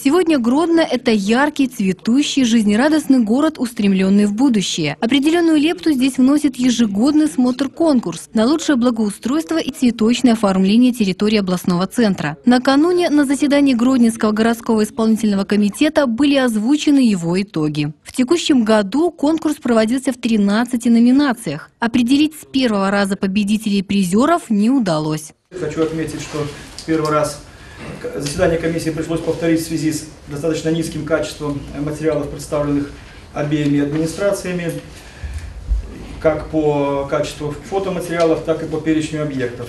Сегодня Гродно – это яркий, цветущий, жизнерадостный город, устремленный в будущее. Определенную лепту здесь вносит ежегодный смотр-конкурс на лучшее благоустройство и цветочное оформление территории областного центра. Накануне на заседании Гродненского городского исполнительного комитета были озвучены его итоги. В текущем году конкурс проводился в 13 номинациях. Определить с первого раза победителей и призеров не удалось. Хочу отметить, что первый раз Заседание комиссии пришлось повторить в связи с достаточно низким качеством материалов, представленных обеими администрациями, как по качеству фотоматериалов, так и по перечню объектов.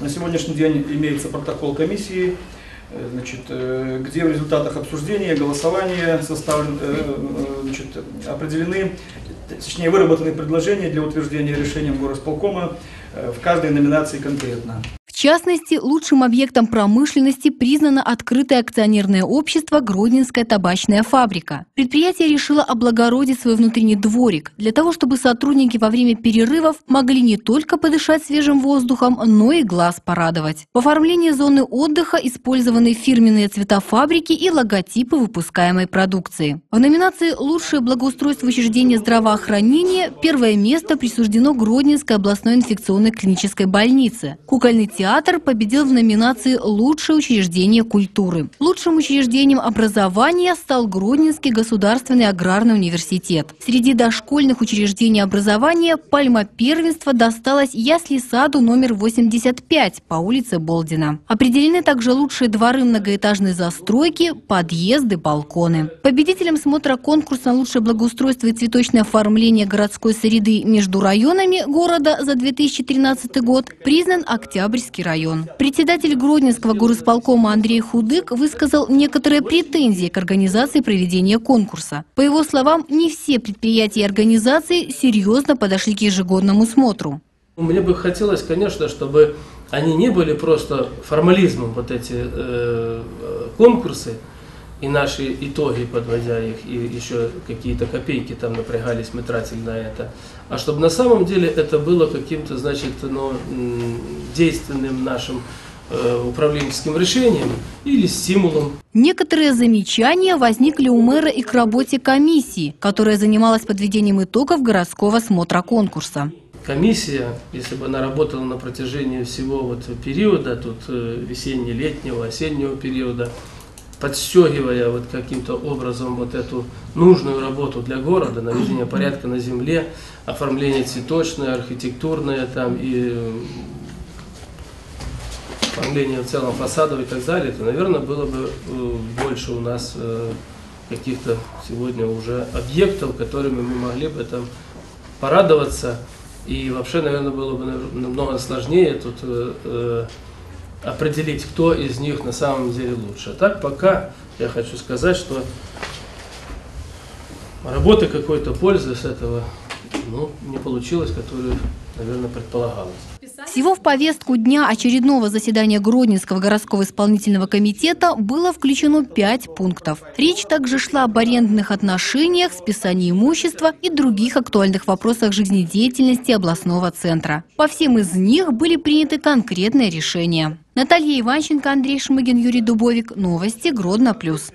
На сегодняшний день имеется протокол комиссии, э, значит, э, где в результатах обсуждения, голосования составлен, э, значит, определены, точнее выработаны предложения для утверждения решением горосполкома в каждой номинации конкретно. Частности, лучшим объектом промышленности признано открытое акционерное общество «Гродненская табачная фабрика». Предприятие решило облагородить свой внутренний дворик для того, чтобы сотрудники во время перерывов могли не только подышать свежим воздухом, но и глаз порадовать. В оформлении зоны отдыха использованы фирменные цвета фабрики и логотипы выпускаемой продукции. В номинации «Лучшее благоустройство учреждения здравоохранения» первое место присуждено Гродненской областной инфекционной клинической больнице. Кукольный театр Театр победил в номинации «Лучшее учреждение культуры». Лучшим учреждением образования стал Гродненский государственный аграрный университет. Среди дошкольных учреждений образования пальма первенства досталась ясли-саду номер 85 по улице Болдина. Определены также лучшие дворы многоэтажной застройки, подъезды, балконы. Победителем смотра конкурса на лучшее благоустройство и цветочное оформление городской среды между районами города за 2013 год признан Октябрьский Гродненский район. Председатель Гродненского горосполкома Андрей Худык высказал некоторые претензии к организации проведения конкурса. По его словам, не все предприятия и организации серьезно подошли к ежегодному смотру. Мне бы хотелось, конечно, чтобы они не были просто формализмом, вот эти э, конкурсы, и наши итоги, подводя их, и еще какие-то копейки там напрягались, мы тратили на это. А чтобы на самом деле это было каким-то, значит, ну, действенным нашим управленческим решением или стимулом. Некоторые замечания возникли у мэра и к работе комиссии, которая занималась подведением итогов городского смотра конкурса. Комиссия, если бы она работала на протяжении всего вот периода, тут э, весенне-летнего, осеннего периода, подстегивая вот каким-то образом вот эту нужную работу для города, наведение порядка на земле, оформление цветочное, архитектурное там и оформление в целом фасадов и так далее, то, наверное, было бы э, больше у нас э, каких-то сегодня уже объектов, которыми мы могли бы там порадоваться. И вообще, наверное, было бы намного сложнее тут э, определить, кто из них на самом деле лучше. А так пока я хочу сказать, что работы какой-то пользы с этого ну, не получилось, которую, наверное, предполагалось. Всего в повестку дня очередного заседания Гродненского городского исполнительного комитета было включено пять пунктов. Речь также шла об арендных отношениях, списании имущества и других актуальных вопросах жизнедеятельности областного центра. По всем из них были приняты конкретные решения. Наталья Иванченко, Андрей Шмыгин, Юрий Дубовик. Новости Гродно Плюс.